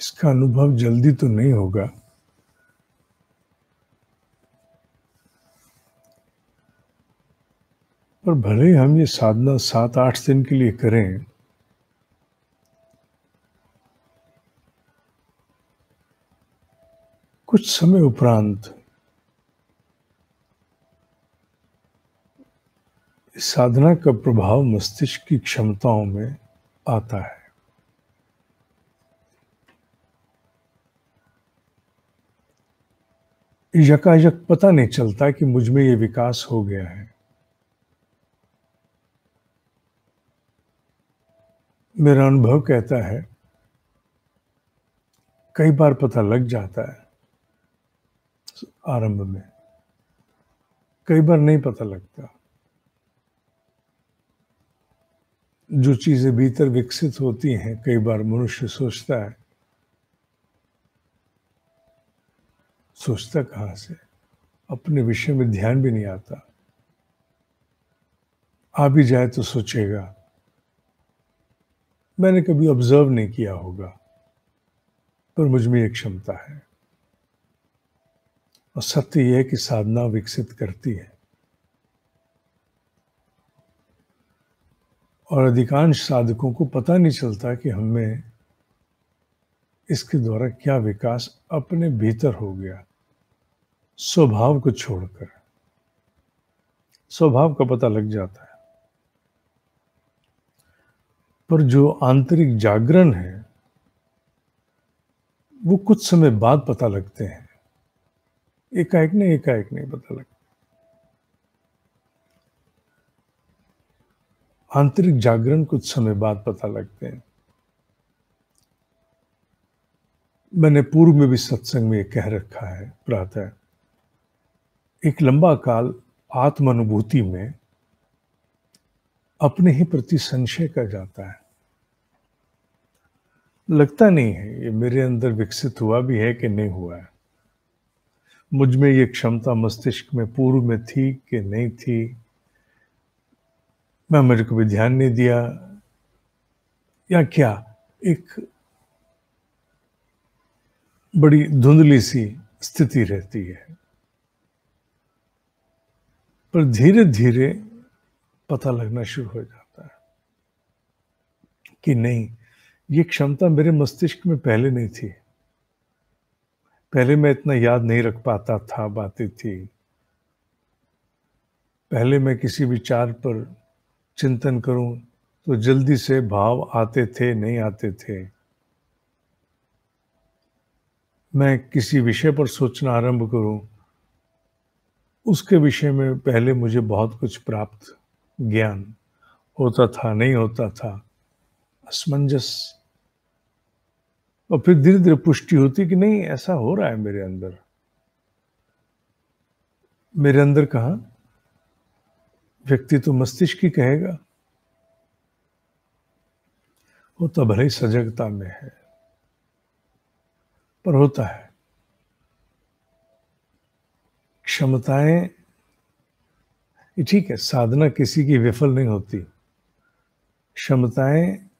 इसका अनुभव जल्दी तो नहीं होगा। पर भले ही हम ये साधना सात आठ दिन के लिए करें, कुछ समय उपरांत साधना का प्रभाव मस्तिष्क की क्षमताओं में आता है। यकायक पता नहीं चलता कि मुझमें ये विकास हो गया है। मेरा अनुभव कहता है, कई बार पता लग जाता है, आरंभ में, कई बार नहीं पता लगता। जो चीज़ें भीतर विकसित होती हैं, कई बार मनुष्य सोचता है सोचता कहाँ से? अपने विषय में ध्यान भी नहीं आता। आ भी जाए तो सोचेगा। मैंने कभी ऑब्ज़र्व नहीं किया होगा, पर मुझमें एक क्षमता है। और सत्य यह है कि साधना विकसित करती है। और अधिकांश साधकों को पता नहीं चलता कि हमें इसके द्वारा क्या विकास अपने भीतर हो गया। स्वभाव को छोड़कर। स्वभाव का पता लग जाता है। पर जो आंतरिक जागरण है, वो कुछ समय बाद पता लगते हैं। एकाएक नहीं एकाएक नहीं पता लगता। आंतरिक जागरण कुछ समय बाद पता लगते हैं। मैंने पूर्व में भी सत्संग में कह रखा है, प्रातः। एक लंबा काल आत्म अनुभूति में अपने ही प्रति संशय कर जाता है। लगता नहीं है, ये मेरे अंदर विकसित हुआ भी है कि नहीं हुआ है। मुझमें ये क्षमता मस्तिष्क में पूर्व में थी कि नहीं थी। मैं, मेरे को भी ध्यान नहीं दिया। या क्या एक बड़ी धुंधली सी स्थिति रहती है। पर धीरे धीरे पता लगना शुरू हो जाता है कि नहीं, ये क्षमता मेरे मस्तिष्क में पहले नहीं थी। पहले मैं इतना याद नहीं रख पाता था बातें थी। पहले मैं किसी विचार पर चिंतन करूँ तो जल्दी से भाव आते थे, नहीं आते थे। मैं किसी विषय पर सोचना आरंभ करूँ उसके विषय में पहले मुझे बहुत कुछ प्राप्त ज्ञान होता था, नहीं होता था। असमंजस। और फिर धीरे धीरे पुष्टि होती कि नहीं, ऐसा हो रहा है मेरे अंदर। मेरे अंदर कहा? व्यक्ति तो मस्तिष्क ही कहेगा। वो तो भले ही सजगता में है, पर होता है। क्षमताएँ ठीक है, साधना किसी की विफल नहीं होती। क्षमताएँ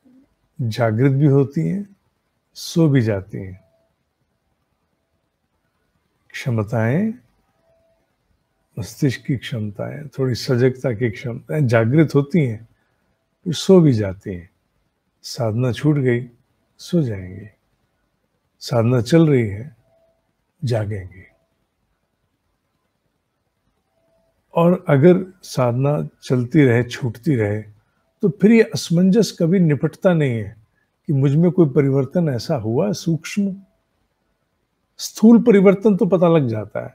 जागृत भी होती हैं, सो भी जाती हैं। क्षमताएँ, मस्तिष्क की क्षमताएँ, थोड़ी सजगता की क्षमताएँ जागृत होती हैं, फिर सो भी जाती हैं। साधना छूट गई, सो जाएँगे। साधना चल रही है, जागेंगे। और अगर साधना चलती रहे, छूटती रहे तो फिर ये असमंजस कभी निपटता नहीं है कि मुझमें कोई परिवर्तन ऐसा हुआ सूक्ष्म। स्थूल परिवर्तन तो पता लग जाता है।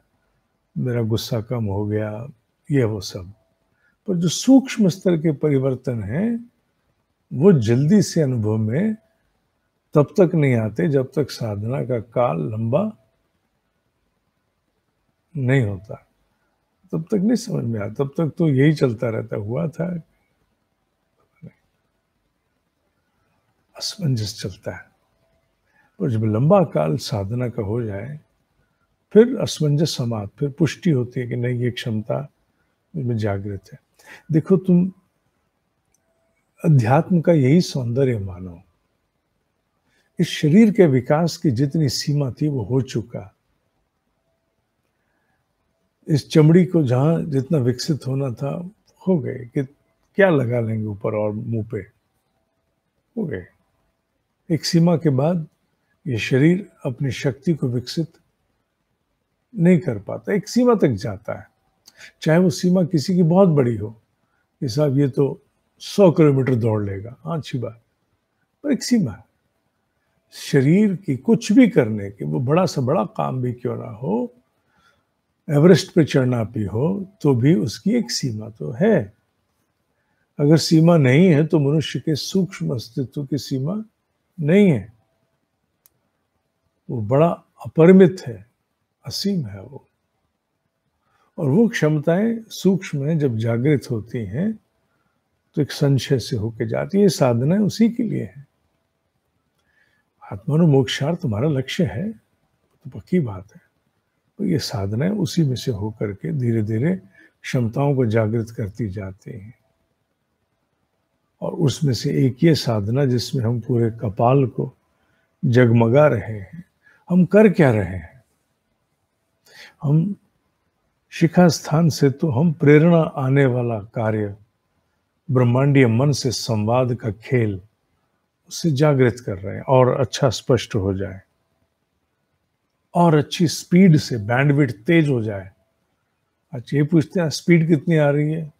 मेरा गुस्सा कम हो गया, ये वो सब। पर जो सूक्ष्म स्तर के परिवर्तन हैं, वो जल्दी से अनुभव में तब तक नहीं आते जब तक साधना का काल लंबा नहीं होता। तब तक नहीं समझ में आया। तब तक तो यही चलता रहता, हुआ था। असमंजस चलता है। और जब लंबा काल साधना का हो जाए, फिर असमंजस समाप्त, फिर पुष्टि होती है कि नहीं, ये क्षमता में जागृत है। देखो, तुम अध्यात्म का यही सौंदर्य मानो। इस शरीर के विकास की जितनी सीमा थी, वो हो चुका। इस चमड़ी को जहाँ जितना विकसित होना था, हो गए कि क्या लगा लेंगे ऊपर और मुँह पे? हो गए। एक सीमा के बाद ये शरीर अपनी शक्ति को विकसित नहीं कर पाता। एक सीमा तक जाता है। चाहे वो सीमा किसी की बहुत बड़ी हो, कि साहब ये तो सौ किलोमीटर दौड़ लेगा। हाँ अच्छी बात। पर एक सीमा शरीर की कुछ भी करने की, वो बड़ा सा बड़ा काम भी क्यों ना हो एवरेस्ट पे चढ़ना भी हो तो भी उसकी एक सीमा तो है। अगर सीमा नहीं है तो मनुष्य के सूक्ष्म अस्तित्व की सीमा नहीं है। वो बड़ा अपरिमित है, असीम है वो। और वो क्षमताएँ सूक्ष्म है, जब जागृत होती हैं तो एक संशय से होके जाती है साधना उसी के लिए है। आत्मा मोक्षार्थ तुम्हारा लक्ष्य है तो पक्की बात है। तो ये साधना उसी में से होकर के धीरे धीरे क्षमताओं को जागृत करती जाती हैं। और उसमें से एक ये साधना जिसमें हम पूरे कपाल को जगमगा रहे हैं। हम कर क्या रहे हैं? हम शिखा स्थान से तो हम प्रेरणा आने वाला कार्य, ब्रह्मांडीय मन से संवाद का खेल उसे जागृत कर रहे हैं और अच्छा स्पष्ट हो जाए। और अच्छी स्पीड से बैंडविड तेज हो जाए। अच्छा ये पूछते हैं स्पीड कितनी आ रही है?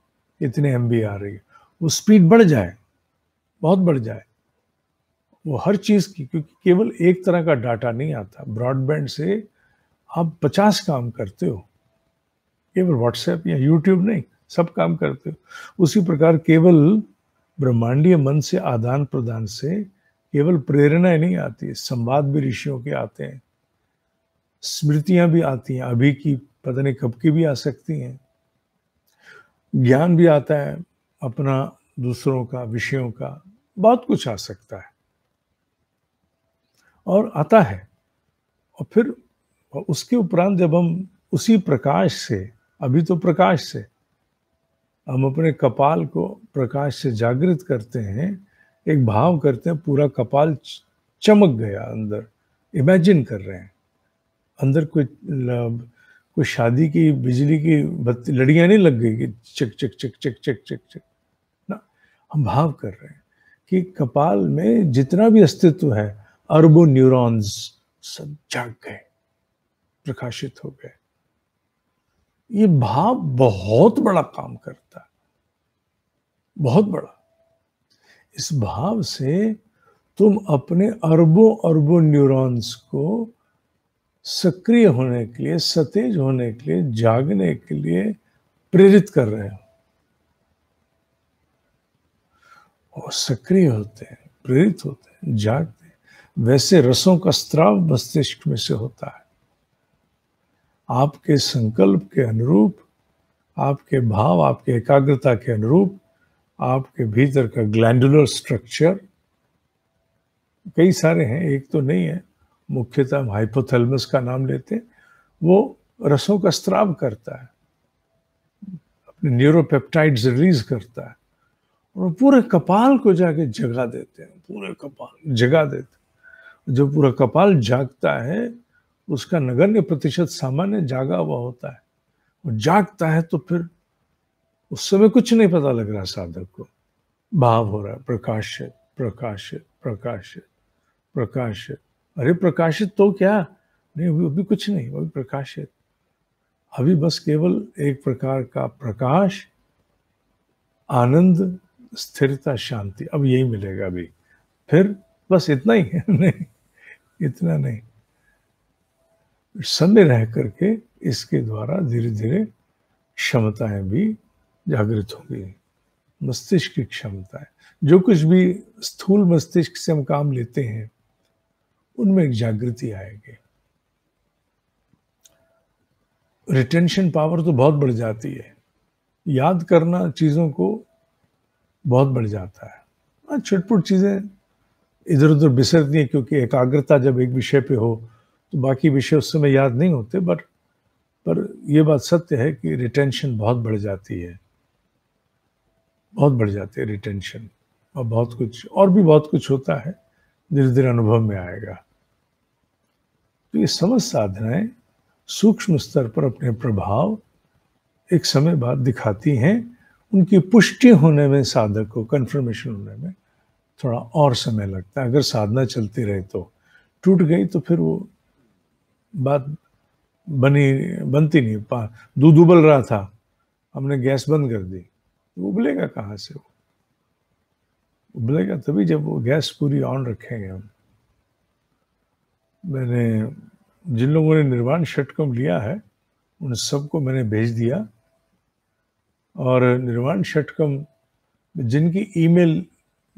इतने एम आ रही है। वो स्पीड बढ़ जाए, बहुत बढ़ जाए, वो हर चीज़ की, क्योंकि केवल एक तरह का डाटा नहीं आता। ब्रॉडबैंड से आप पचास काम करते हो। केवल व्हाट्सएप या यूट्यूब नहीं, सब काम करते हो। उसी प्रकार केवल ब्रह्मांडीय मन से आदान प्रदान से केवल प्रेरणा नहीं आती। संवाद भी ऋषियों के आते हैं। स्मृतियाँ भी आती हैं, अभी की, पता नहीं कब की भी आ सकती हैं। ज्ञान भी आता है, अपना, दूसरों का, विषयों का, बहुत कुछ आ सकता है। और आता है, और फिर उसके उपरांत जब हम उसी प्रकाश से, अभी तो प्रकाश से, हम अपने कपाल को प्रकाश से जागृत करते हैं, एक भाव करते हैं, पूरा कपाल चमक गया अंदर, इमेजिन कर रहे हैं। अंदर कोई कोई शादी की, बिजली की बत्ती, लड़ियाँ नहीं लग गई कि चक चक चक चक चक चक चक। ना, हम भाव कर रहे हैं कि कपाल में जितना भी अस्तित्व है, अरबों न्यूरॉन्स सब जाग गए, प्रकाशित हो गए। ये भाव बहुत बड़ा काम करता है। बहुत बड़ा। इस भाव से तुम अपने अरबों अरबों न्यूरॉन्स को सक्रिय होने के लिए, सतेज होने के लिए, जागने के लिए प्रेरित कर रहे हो। और सक्रिय होते हैं, प्रेरित होते हैं, जागते हैं। वैसे रसों का स्त्राव मस्तिष्क में से होता है। आपके संकल्प के अनुरूप, आपके भाव, आपके एकाग्रता के अनुरूप, आपके भीतर का ग्लैंडुलर स्ट्रक्चर, कई सारे हैं, एक तो नहीं है मुख्यतः हम हाइपोथैलेमस का नाम लेते हैं, वो रसों का स्त्राव करता है, अपने न्यूरोपेप्टाइड्स रिलीज़ करता है, और पूरे कपाल को जाके जगा देते हैं, पूरे कपाल जगा देते हैं। जो पूरा कपाल जागता है, उसका नगण्य प्रतिशत सामान्य जागा हुआ होता है। वो जागता है तो फिर उस समय कुछ नहीं पता लग रहा साधक को। भाव हो रहा है प्रकाशित प्रकाशित प्रकाशित प्रकाशित अरे प्रकाशित तो क्या? नहीं अभी अभी कुछ नहीं अभी प्रकाशित। अभी बस केवल एक प्रकार का प्रकाश, आनंद, स्थिरता, शांति, अब यही मिलेगा अभी। फिर बस इतना ही है। नहीं, इतना नहीं। समय रह करके इसके द्वारा धीरे धीरे क्षमताएँ भी जागृत होंगी। मस्तिष्क की क्षमताएँ। जो कुछ भी स्थूल मस्तिष्क से हम काम लेते हैं उनमें एक जागृति आएगी। रिटेंशन पावर तो बहुत बढ़ जाती है। याद करना चीज़ों को बहुत बढ़ जाता है। हाँ छुटपुट चीज़ें इधर उधर बिसरती हैं क्योंकि एकाग्रता जब एक विषय पे हो तो बाकी विषय उस समय याद नहीं होते बट पर यह बात सत्य है कि रिटेंशन बहुत बढ़ जाती है। बहुत बढ़ जाती है रिटेंशन और बहुत कुछ, और भी बहुत कुछ होता है धीरे धीरे अनुभव में आएगा। तो ये समझ साधनाएँ सूक्ष्म स्तर पर अपने प्रभाव एक समय बाद दिखाती हैं। उनकी पुष्टि होने में, साधक को कन्फर्मेशन होने में थोड़ा और समय लगता है। अगर साधना चलती रहे तो टूट गई तो फिर वो बात बनी, बनती नहीं। पा, दूध उबल रहा था, हमने गैस बंद कर दी तो उबलेगा कहाँ से वो? उबलेगा तभी जब वो गैस पूरी ऑन रखेंगे हम। मैंने जिन लोगों ने निर्वाण षटकम लिया है, उन सबको मैंने भेज दिया। और निर्वाण षटकम जिनकी ईमेल,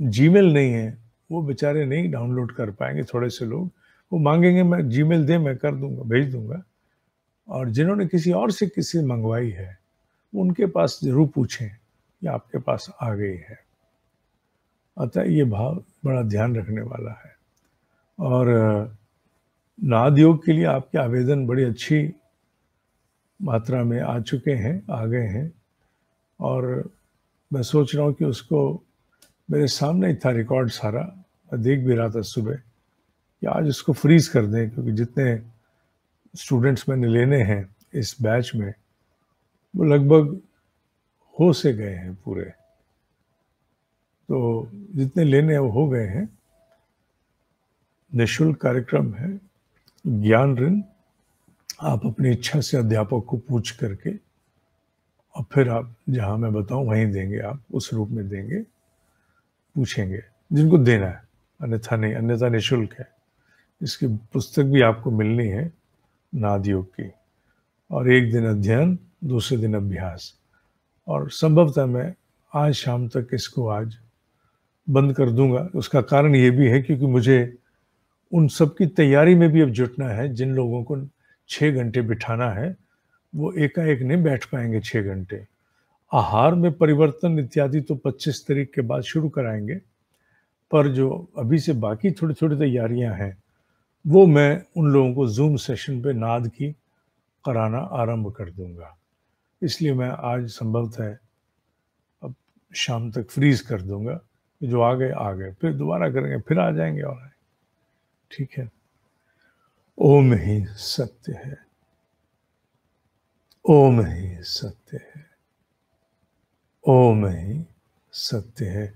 जीमेल नहीं है, वो बेचारे नहीं डाउनलोड कर पाएँगे थोड़े से लोग। वो मांगेंगे, मैं जीमेल दे, मैं कर दूँगा, भेज दूँगा। और जिन्होंने किसी और से किसी मंगवाई है उनके पास ज़रूर पूछें कि आपके पास आ गई है। अतः ये भाव बड़ा ध्यान रखने वाला है। और नाद योग के लिए आपके आवेदन बड़ी अच्छी मात्रा में आ चुके हैं, आ गए हैं। और मैं सोच रहा हूँ कि उसको मेरे सामने ही था रिकॉर्ड सारा। मैं देख भी रहा था सुबह कि आज उसको फ्रीज कर दें, क्योंकि जितने स्टूडेंट्स मैंने लेने हैं इस बैच में, वो लगभग हो से गए हैं पूरे। तो जितने लेने हैं वो हो गए हैं। निशुल्क कार्यक्रम है। ज्ञान ऋण, आप अपनी इच्छा से अध्यापक को पूछ करके, और फिर आप जहाँ मैं बताऊँ, वहीं देंगे आप, उस रूप में देंगे, पूछेंगे, जिनको देना है, अन्यथा नहीं, अन्यथा निःशुल्क है। इसकी पुस्तक भी आपको मिलनी है नाद योग की। और एक दिन अध्ययन, दूसरे दिन अभ्यास। और संभवतः मैं आज शाम तक इसको आज बंद कर दूँगा। उसका कारण ये भी है, क्योंकि मुझे उन सब की तैयारी में भी अब जुटना है। जिन लोगों को छः घंटे बिठाना है, वो एकाएक नहीं बैठ पाएँगे छः घंटे। आहार में परिवर्तन इत्यादि तो 25 तारीख के बाद शुरू कराएँगे। पर जो अभी से बाकी थोड़ी थोड़ी तैयारियाँ हैं, वो मैं उन लोगों को जूम सेशन पे नाद की कराना आरंभ कर दूँगा। इसलिए मैं आज संभवतः अब शाम तक फ्रीज कर दूँगा जो आ गए आ गए, फिर दोबारा करेंगे, फिर आ जाएँगे, और ठीक है? ओम ही सत्य है। ओम ही सत्य है। ओम ही सत्य है।